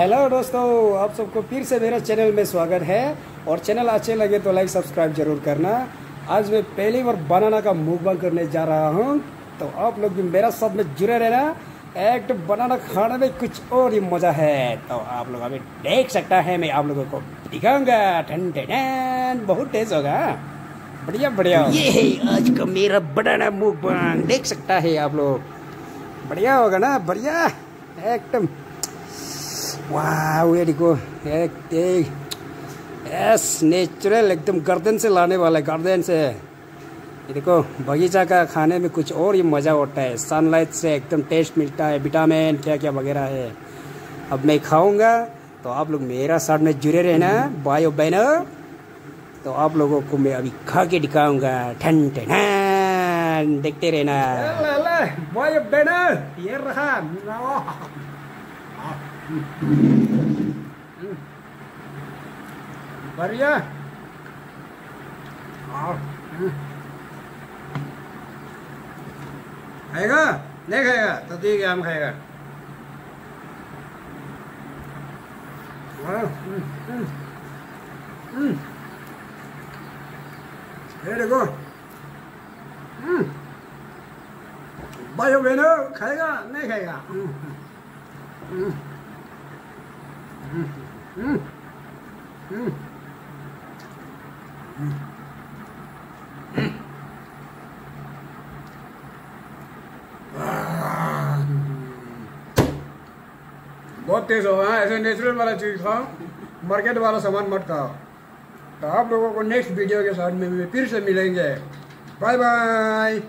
Hello दोस्तों आप सबको फिर से मेरे चैनल में स्वागत है। और चैनल अच्छे लगे तो लाइक सब्सक्राइब ज़रूर करना। आज मैं पहली बार बनाना का मुकबंग करने जा रहा हूँ। तो आप लोग भी मेरा साथ में जुड़े रहना। एक तो बनाना खाने में कुछ और ही मज़ा है। तो आप लोग अभी देख सकता है मैं आप लोगों को दिखाऊँगा। ठंड ठंड बहुत तेज होगा। बढ़िया बढ़िया। ये है आज का मेरा बनाना मुकबंग देख सकता है आप लोग। बढ़िया होगा ना? बढ़िया। एकदम। वाह ये देखो एक यस नेचुरल एकदम गर्दन से लाने वाला है, गर्दन से। देखो बगीचा का खाने में कुछ और ही मज़ा होता है। सनलाइट से एकदम टेस्ट मिलता है। विटामिन क्या क्या वगैरह है। अब मैं खाऊँगा तो आप लोग मेरा साथ में जुड़े रहना बायो बहनों। तो आप लोगों को मैं अभी खा के दिखाऊँगा। ठन ठन देखते रहना। बायो बहनों, ये रहा। बढ़िया। खाएगा? नहीं खाएगा तो ठीक है हम खाएगा। देखो। भाई बहनों खाएगा? नहीं खाएगा? बहुत तेज हो हाँ ऐसे नेचुरल वाला चीज़ खाओ मार्केट वाला सामान मत खाओ। तो आप लोगों को नेक्स्ट वीडियो के साथ में फिर से मिलेंगे। Bye bye